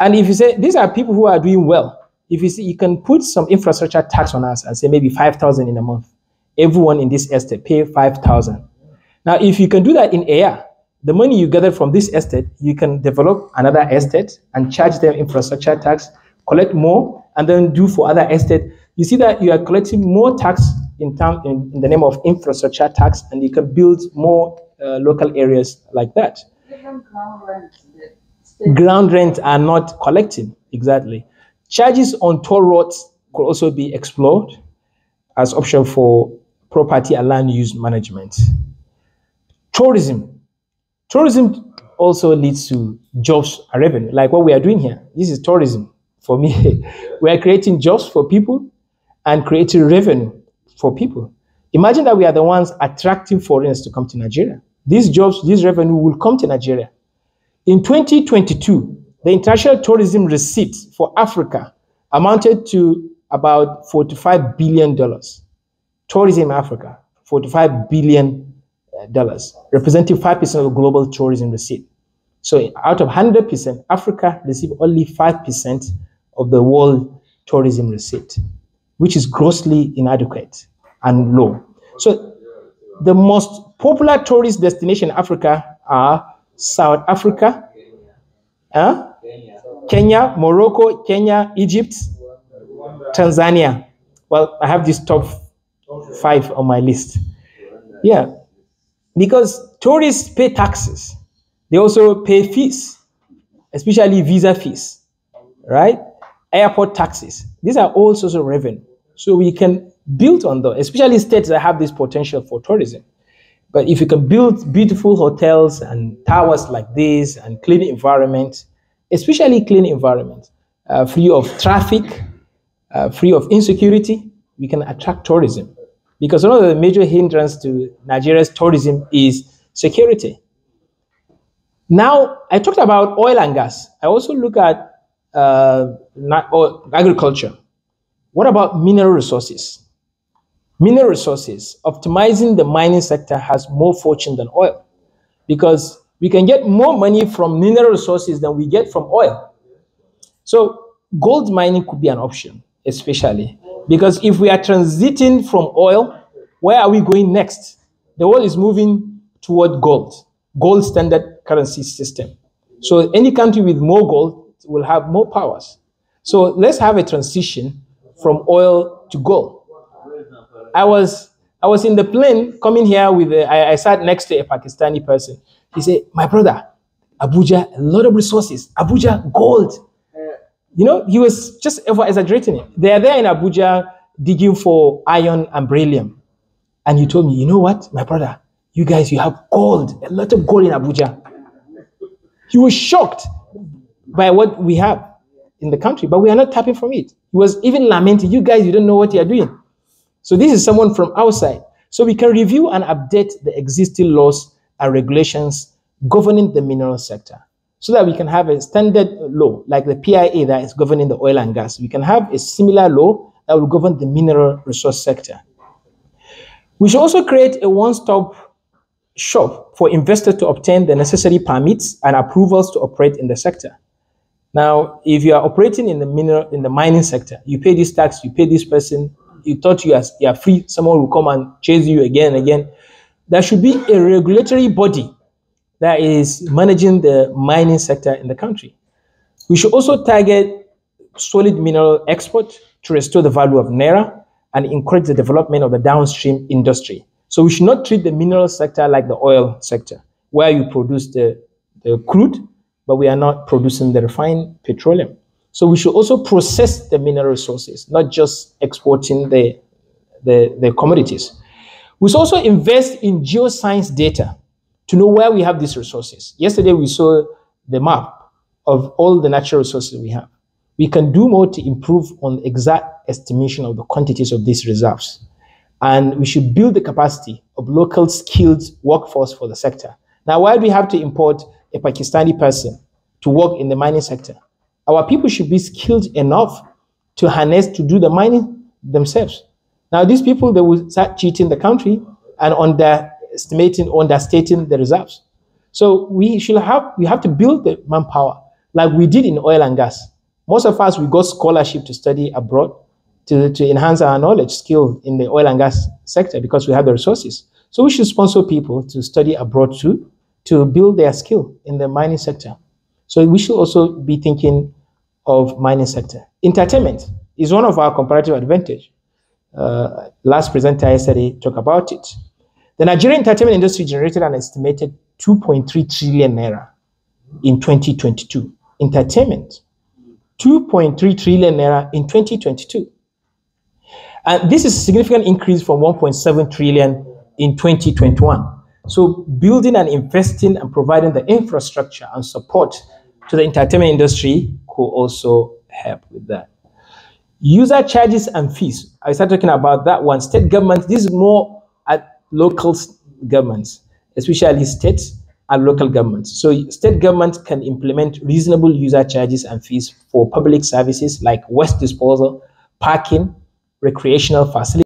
And if you say these are people who are doing well, if you see, you can put some infrastructure tax on us and say maybe 5,000 in a month. Everyone in this estate pay 5,000. Now, if you can do that in a year, the money you gather from this estate, you can develop another estate and charge them infrastructure tax, collect more, and then do for other estate. You see that you are collecting more tax in, town, in, in the name of infrastructure tax, and you can build more uh, local areas like that. Ground rent are not collecting, exactly. Charges on toll roads could also be explored as option for property and land use management. Tourism. Tourism also leads to jobs and revenue, like what we are doing here. This is tourism for me. we are creating jobs for people and creating revenue for people. Imagine that we are the ones attracting foreigners to come to Nigeria. These jobs, this revenue will come to Nigeria. In 2022, the international tourism receipts for Africa amounted to about $45 billion. Tourism Africa, $45 billion, uh, representing 5% of global tourism receipt. So out of 100%, Africa received only 5% of the world tourism receipt, which is grossly inadequate and low. So the most popular tourist destination in Africa are South Africa, huh? Kenya, Morocco, Kenya, Egypt, Tanzania. Well, I have this top five on my list. Yeah, because tourists pay taxes. They also pay fees, especially visa fees, right? Airport taxes. These are all sorts of revenue. So we can build on them, especially states that have this potential for tourism. But if you can build beautiful hotels and towers like this and clean environment, especially clean environment, uh, free of traffic, uh, free of insecurity, we can attract tourism. Because one of the major hindrances to Nigeria's tourism is security. Now, I talked about oil and gas. I also look at uh, agriculture. What about mineral resources? Mineral resources, optimizing the mining sector has more fortune than oil because we can get more money from mineral resources than we get from oil. So gold mining could be an option, especially because if we are transiting from oil, where are we going next? The world is moving toward gold, gold standard currency system. So any country with more gold will have more powers. So let's have a transition from oil to gold. I was I was in the plane coming here with a, I, I sat next to a Pakistani person. He said, "My brother, Abuja, a lot of resources. Abuja, gold." You know, he was just exaggerating it. They are there in Abuja digging for iron and beryllium. And he told me, you know what, my brother, you guys, you have gold, a lot of gold in Abuja. He was shocked by what we have in the country, but we are not tapping from it. He was even lamenting, you guys, you don't know what you are doing. So this is someone from outside. So we can review and update the existing laws and regulations governing the mineral sector so that we can have a standard law like the PIA that is governing the oil and gas. We can have a similar law that will govern the mineral resource sector. We should also create a one-stop shop for investors to obtain the necessary permits and approvals to operate in the sector. Now, if you are operating in the mineral in the mining sector, you pay this tax, you pay this person, you thought you are, you are free, someone will come and chase you again and again. There should be a regulatory body that is managing the mining sector in the country. We should also target solid mineral export to restore the value of Naira and encourage the development of the downstream industry. So we should not treat the mineral sector like the oil sector, where you produce the, the crude, but we are not producing the refined petroleum. So we should also process the mineral resources, not just exporting the, the, the commodities. We should also invest in geoscience data to know where we have these resources. Yesterday, we saw the map of all the natural resources we have. We can do more to improve on the exact estimation of the quantities of these reserves. And we should build the capacity of local skilled workforce for the sector. Now, why do we have to import a Pakistani person to work in the mining sector? Our people should be skilled enough to harness, to do the mining themselves. Now, these people, they will start cheating the country and underestimating, understating the reserves. So we should have, we have to build the manpower. like we did in oil and gas. Most of us, we got scholarship to study abroad to, to enhance our knowledge, skill in the oil and gas sector because we have the resources. So we should sponsor people to study abroad too, to build their skill in the mining sector. So we should also be thinking of mining sector. Entertainment is one of our comparative advantage. Uh, last presenter yesterday talked about it. The Nigerian entertainment industry generated an estimated 2.3 trillion naira in 2022. Entertainment, 2.3 trillion naira in 2022. And this is a significant increase from 1.7 trillion in 2021. So building and investing and providing the infrastructure and support to the entertainment industry could also help with that. User charges and fees. I start talking about that one. State government, this is more at local governments, especially states and local governments. So state government can implement reasonable user charges and fees for public services like waste disposal, parking, recreational facilities,